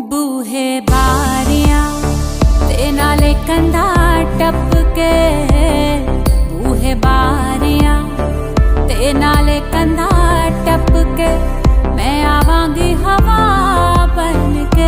ਬੂਹੇ ਬਾਰੀਆਂ ਤੇ ਨਾਲੇ ਕੰਧਾ ਟੱਪ ਕੇ ਬੂਹੇ ਬਾਰੀਆਂ ਤੇ ਨਾਲੇ ਕੰਧਾ